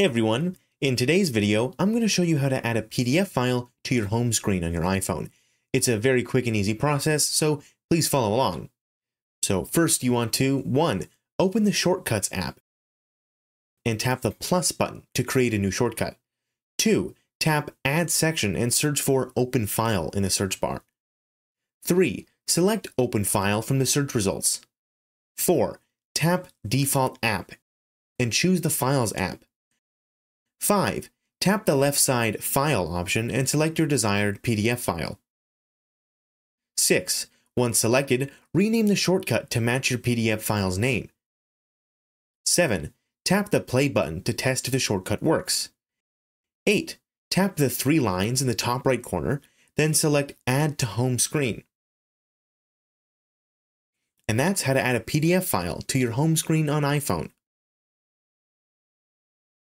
Hey everyone, in today's video, I'm going to show you how to add a PDF file to your home screen on your iPhone. It's a very quick and easy process, so please follow along. So first you want to 1. Open the Shortcuts app and tap the plus button to create a new shortcut. 2. Tap Add Action and search for Open File in the search bar. 3. Select Open File from the search results. 4. Tap Default App and choose the Files app. 5. Tap the left side File option and select your desired PDF file. 6. Once selected, rename the shortcut to match your PDF file's name. 7. Tap the play button to test if the shortcut works. 8. Tap the three lines in the top right corner, then select Add to Home Screen. And that's how to add a PDF file to your home screen on iPhone.